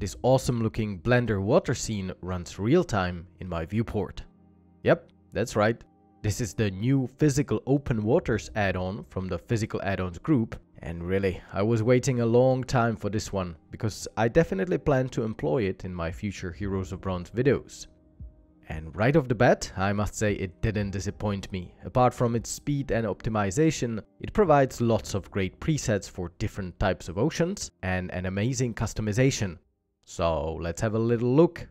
this awesome looking Blender water scene runs real time in my viewport. Yep, that's right. This is the new Physical Open Waters add-on from the Physical Add-ons group. And really, I was waiting a long time for this one, because I definitely plan to employ it in my future Heroes of Bronze videos. And right off the bat, I must say it didn't disappoint me. Apart from its speed and optimization, it provides lots of great presets for different types of oceans and an amazing customization. So let's have a little look.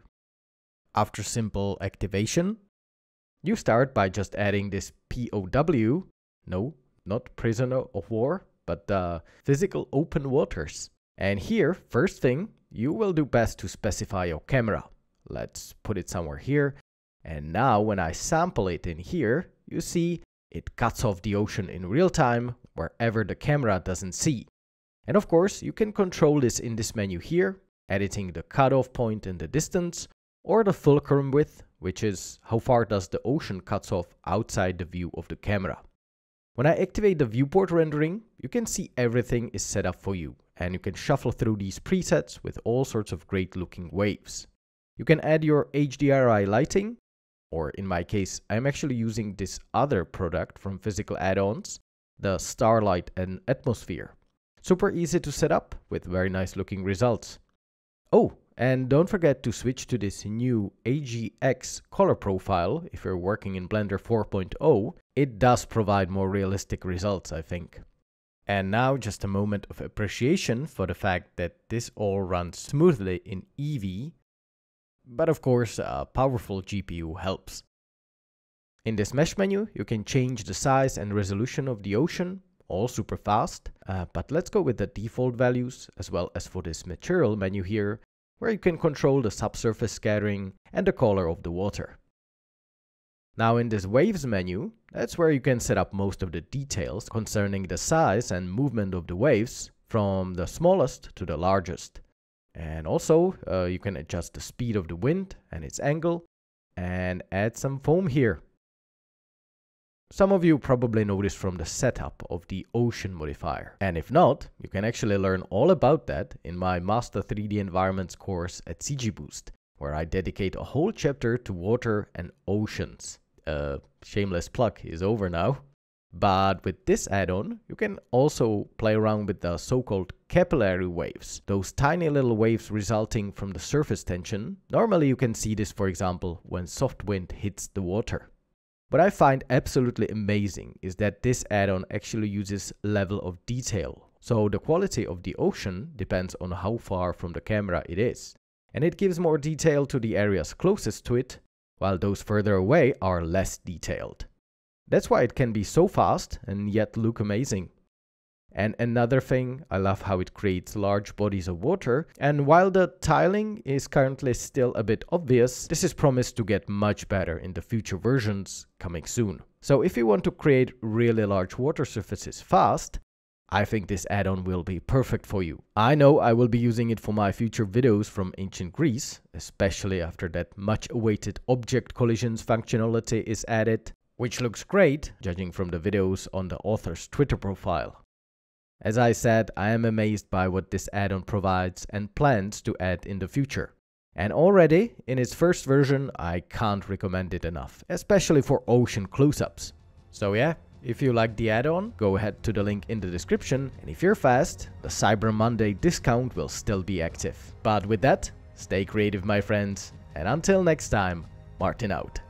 After simple activation, you start by just adding this POW, no, not prisoner of war, but uh, physical open waters. And here, first thing, you will do best to specify your camera. Let's put it somewhere here. And now when I sample it in here, you see it cuts off the ocean in real time wherever the camera doesn't see. And of course, you can control this in this menu here, editing the cutoff point in the distance, or the frustum width, which is how far does the ocean cuts off outside the view of the camera. When I activate the viewport rendering, you can see everything is set up for you, and you can shuffle through these presets with all sorts of great looking waves. You can add your HDRI lighting, or in my case, I'm actually using this other product from Physical Add-ons, the Starlight and Atmosphere. Super easy to set up with very nice looking results. Oh, and don't forget to switch to this new AGX color profile if you're working in Blender 4.0. It does provide more realistic results, I think. And now just a moment of appreciation for the fact that this all runs smoothly in Eevee but of course, a powerful GPU helps. In this mesh menu, you can change the size and resolution of the ocean, all super fast. Uh, but let's go with the default values, as well as for this material menu here, where you can control the subsurface scattering and the color of the water. Now in this waves menu, that's where you can set up most of the details concerning the size and movement of the waves, from the smallest to the largest. And also, uh, you can adjust the speed of the wind and its angle and add some foam here. Some of you probably noticed from the setup of the ocean modifier. And if not, you can actually learn all about that in my Master 3D Environments course at CG Boost, where I dedicate a whole chapter to water and oceans. Uh, shameless plug is over now. But with this add-on, you can also play around with the so-called capillary waves, those tiny little waves resulting from the surface tension. Normally you can see this, for example, when soft wind hits the water. What I find absolutely amazing is that this add-on actually uses level of detail. So the quality of the ocean depends on how far from the camera it is. And it gives more detail to the areas closest to it, while those further away are less detailed. That's why it can be so fast and yet look amazing. And another thing, I love how it creates large bodies of water. And while the tiling is currently still a bit obvious, this is promised to get much better in the future versions coming soon. So if you want to create really large water surfaces fast, I think this add-on will be perfect for you. I know I will be using it for my future videos from ancient Greece, especially after that much awaited object collisions functionality is added which looks great, judging from the videos on the author's Twitter profile. As I said, I am amazed by what this add-on provides and plans to add in the future. And already, in its first version, I can't recommend it enough, especially for ocean close-ups. So yeah, if you like the add-on, go ahead to the link in the description, and if you're fast, the Cyber Monday discount will still be active. But with that, stay creative my friends, and until next time, Martin out.